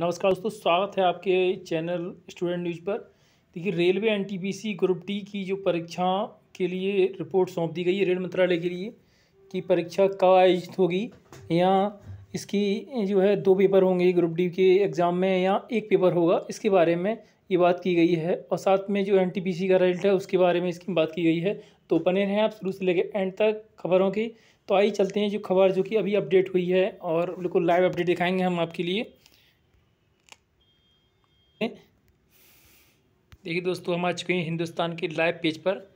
नमस्कार दोस्तों, स्वागत है आपके चैनल स्टूडेंट न्यूज़ पर। देखिए, रेलवे एनटीपीसी ग्रुप डी की जो परीक्षा के लिए रिपोर्ट सौंप दी गई है रेल मंत्रालय के लिए कि परीक्षा कब आयोजित होगी, या इसकी जो है दो पेपर होंगे ग्रुप डी के एग्ज़ाम में, या एक पेपर होगा, इसके बारे में ये बात की गई है। और साथ में जो एनटीपीसी का रिज़ल्ट है, उसके बारे में इसकी बात की गई है। तो बने रहें आप शुरू से लेकर एंड तक खबरों की। तो आइए चलते हैं जो खबर जो कि अभी अपडेट हुई है, और बिल्कुल लाइव अपडेट दिखाएँगे हम आपके लिए। देखिए दोस्तों, हम आ चुके हैं हिंदुस्तान के लाइव पेज पर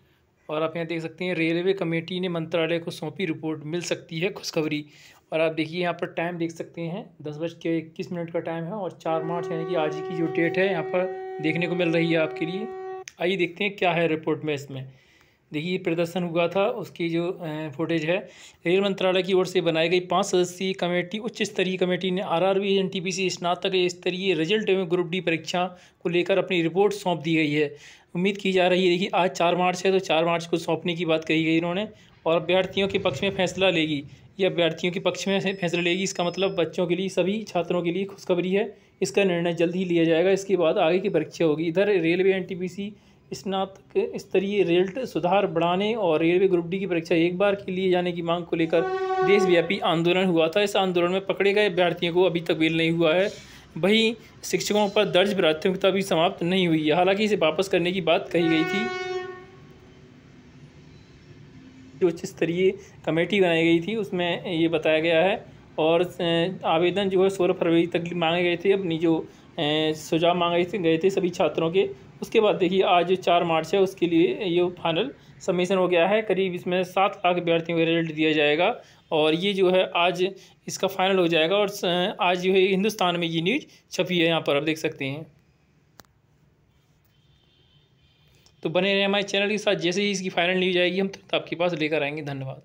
और आप यहाँ देख सकते हैं, रेलवे कमेटी ने मंत्रालय को सौंपी रिपोर्ट, मिल सकती है खुशखबरी। और आप देखिए यहाँ पर टाइम देख सकते हैं, दस बज के इक्कीस मिनट का टाइम है और चार मार्च यानी कि आज की जो डेट है, यहाँ पर देखने को मिल रही है आपके लिए। आइए देखते हैं क्या है रिपोर्ट में इसमें। देखिए प्रदर्शन हुआ था, उसकी जो फुटेज है, रेल मंत्रालय की ओर से बनाई गई पाँच सदस्यीय कमेटी, उच्च स्तरीय कमेटी ने R R B N T P C स्नातक स्तरीय रिज़ल्ट एवं ग्रुप डी परीक्षा को लेकर अपनी रिपोर्ट सौंप दी गई है। उम्मीद की जा रही है देखिए आज चार मार्च है तो चार मार्च को सौंपने की बात कही गई इन्होंने, और अभ्यर्थियों के पक्ष में फैसला लेगी। ये अभ्यर्थियों के पक्ष में फैसला लेगी, इसका मतलब बच्चों के लिए, सभी छात्रों के लिए खुशखबरी है, इसका निर्णय जल्द ही लिया जाएगा, इसके बाद आगे की परीक्षा होगी। इधर railway N T P C स्नातक स्तरीय रिज़ल्ट सुधार बढ़ाने और रेलवे ग्रुप डी की परीक्षा एक बार के लिए जाने की मांग को लेकर देशव्यापी आंदोलन हुआ था। इस आंदोलन में पकड़े गए अभ्यर्थियों को अभी तक बेल नहीं हुआ है। वहीं शिक्षकों पर दर्ज प्राथमिकता भी समाप्त नहीं हुई। है हालाँकि इसे वापस करने की बात कही गई थी। उच्च स्तरीय कमेटी बनाई गई थी। उसमें ये बताया गया है और आवेदन जो है सोलह फरवरी तक मांगे गए थे। अपनी जो सुझाव मांगे थे, गए थे सभी छात्रों के। उसके बाद देखिए, आज चार मार्च है, उसके लिए ये फाइनल सबमिशन हो गया है। करीब इसमें सात लाख अभ्यर्थियों का रिज़ल्ट दिया जाएगा और ये जो है आज इसका फाइनल हो जाएगा और आज जो है हिंदुस्तान में ये न्यूज़ छपी है यहाँ पर, आप देख सकते हैं। तो बने रहे हमारे चैनल के साथ। जैसे ही इसकी फाइनल न्यूज़ आएगी, हम तुरंत आपके पास लेकर आएँगे। धन्यवाद।